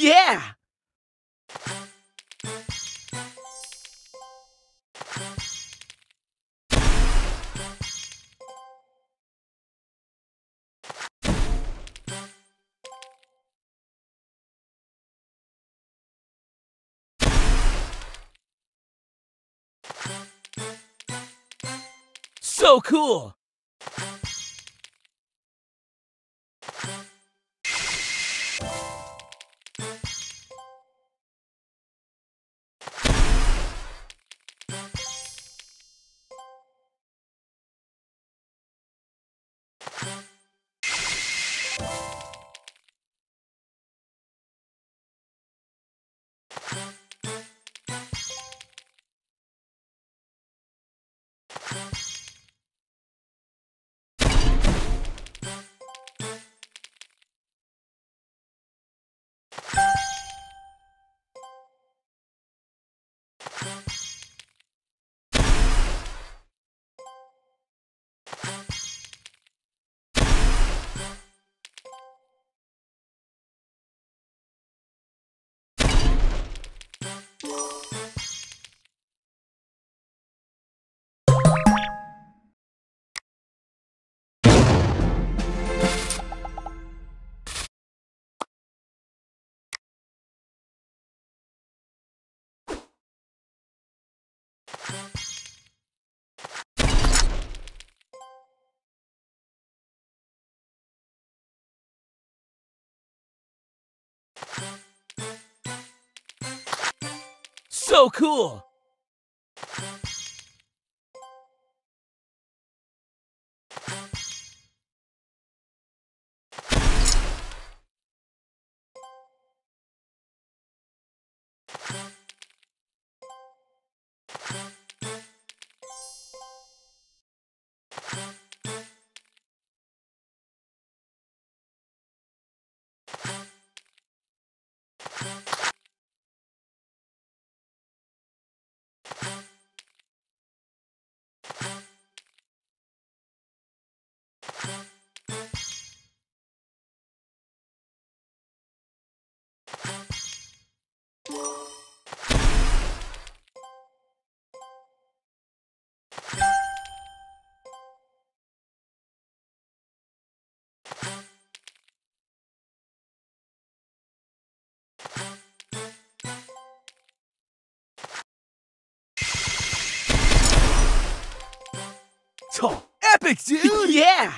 Yeah! So cool! So cool! Thank you. Epic, dude! Yeah!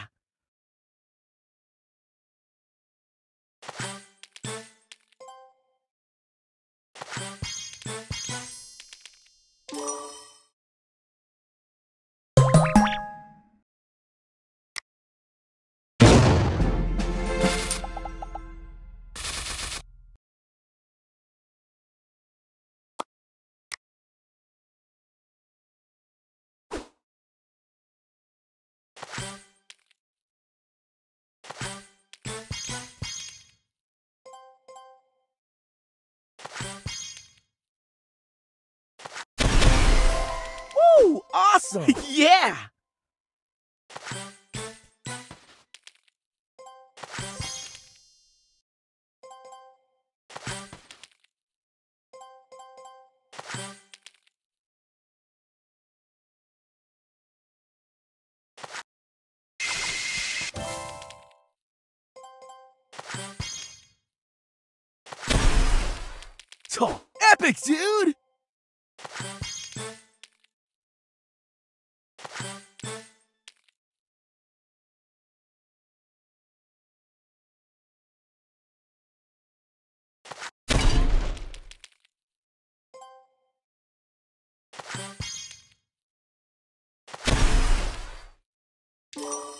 Awesome! Yeah! Oh, epic, dude! you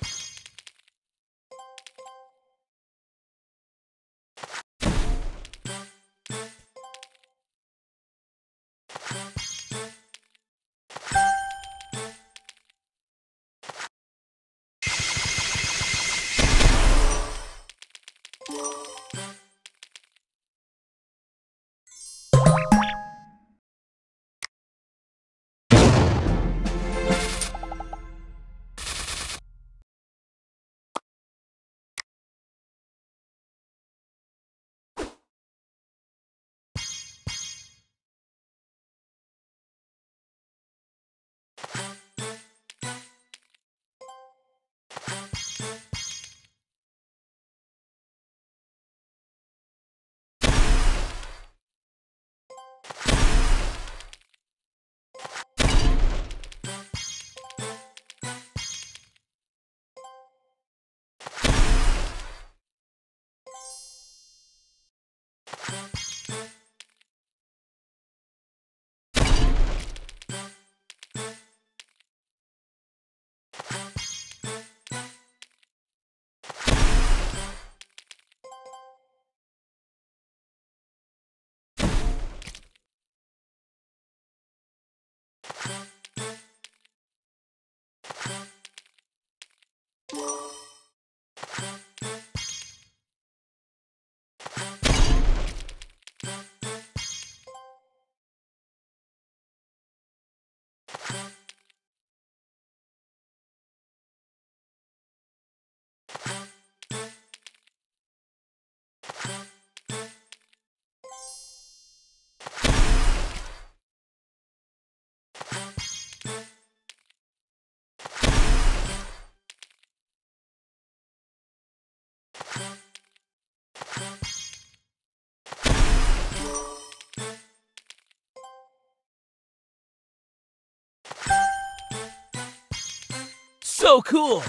So cool!